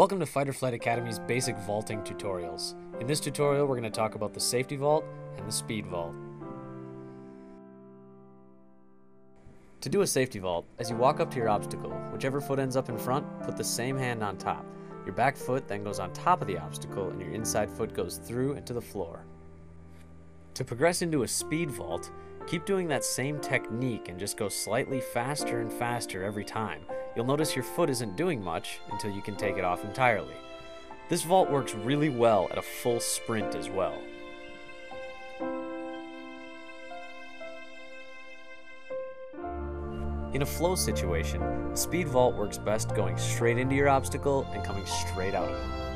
Welcome to Fight or Flight Academy's basic vaulting tutorials. In this tutorial we're going to talk about the safety vault and the speed vault. To do a safety vault, as you walk up to your obstacle, whichever foot ends up in front, put the same hand on top. Your back foot then goes on top of the obstacle and your inside foot goes through into the floor. To progress into a speed vault, keep doing that same technique and just go slightly faster and faster every time. You'll notice your foot isn't doing much until you can take it off entirely. This vault works really well at a full sprint as well. In a flow situation, speed vault works best going straight into your obstacle and coming straight out of it.